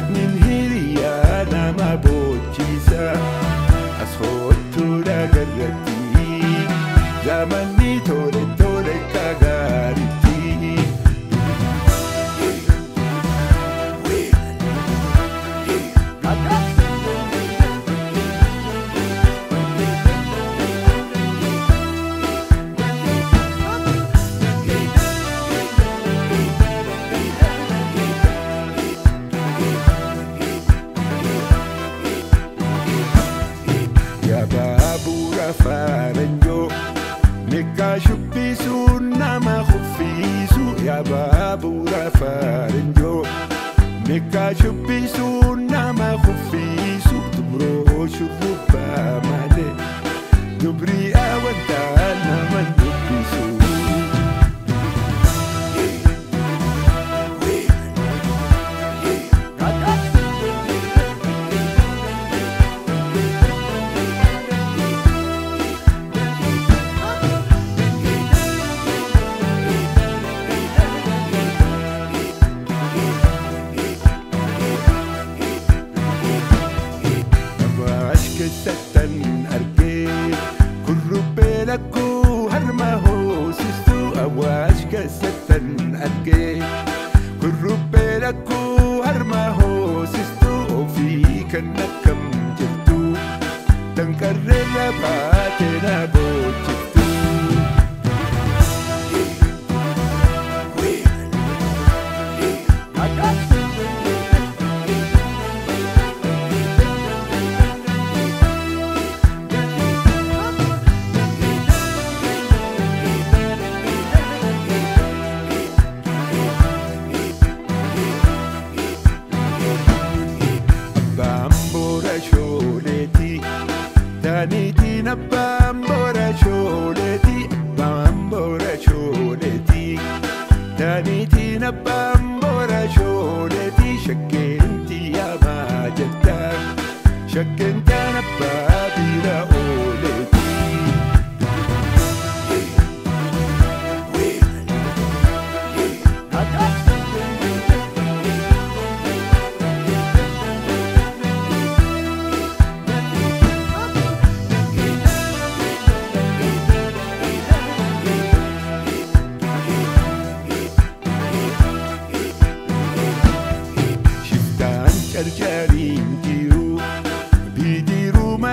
lightning farajoo Nika shubbisu nama khuffisu ya baabura farajoo Nika shubbisu nama khuffisu tubro shubba male Dubri Kena kem jentu Tengkarenya batera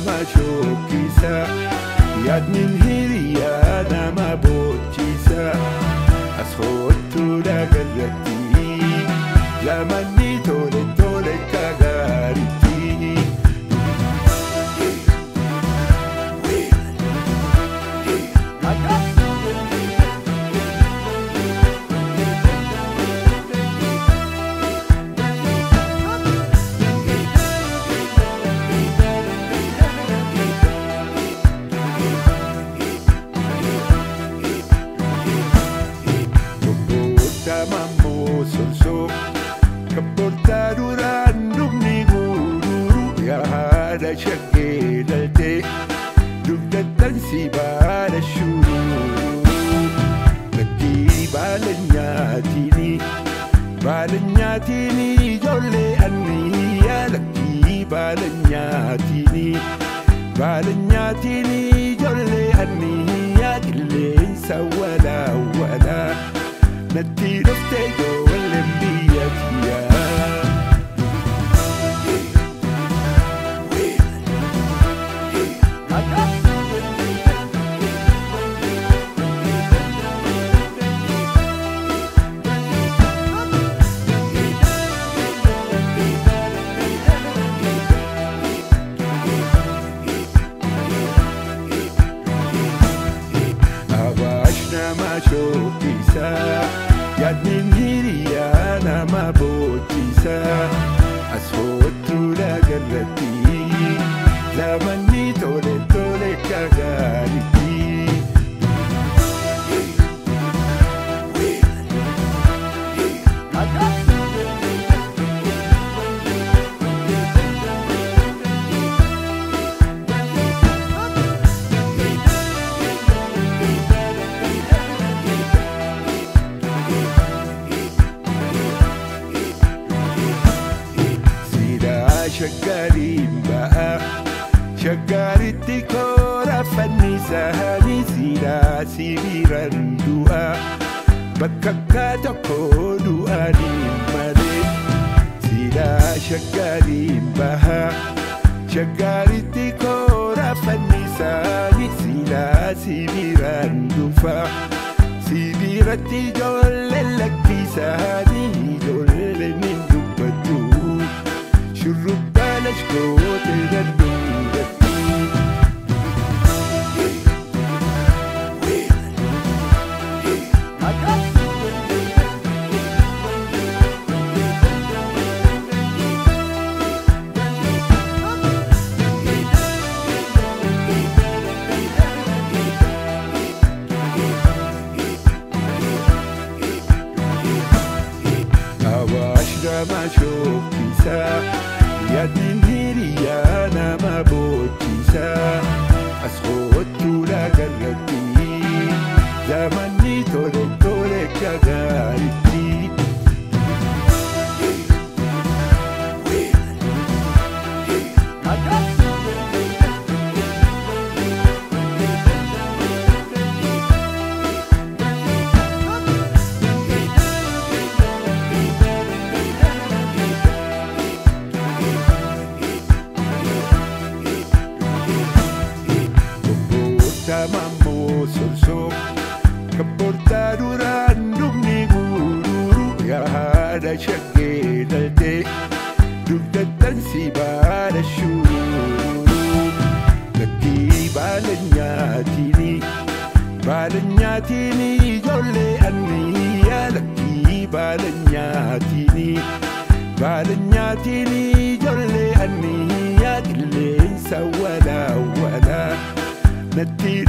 ما اشوف كيسة يا من هيري انا ما بود كيسة اسخوت ولا قدرتي لمن فاتني جلي أني هي اللي سوى ولا نتي رفتي bisa يعني نيري أنا ما بوت bisa أسفوت ولا قلتي لا ما Bakartikora fanisahani sira sibiran dua Bakakatoko dua nimade Sira shagari baha Shagaritikora fanisahani sira sibiran dufa Sibirati jolle lakisahani jolle min dubatu Shurubana shkote daddu انا شقي لديك دمت تنسي بال الشوق لكي بالنياتيني بالنياتيني جولي اني يا لكي بالنياتيني بالنياتيني جولي اني يا قلين سوى ولا نتي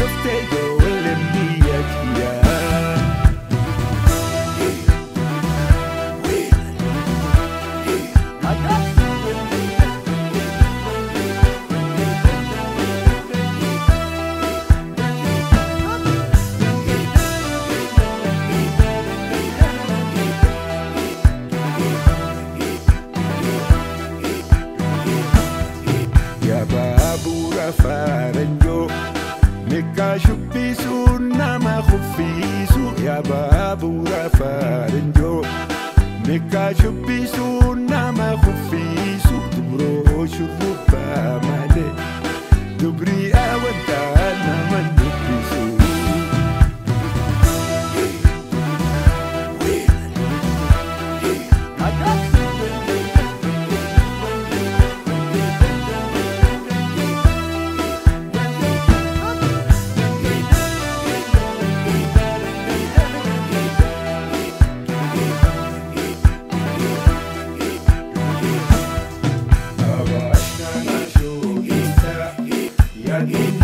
far in Europe Mika shubisu nama khufisu Tubro shuruba male Dubri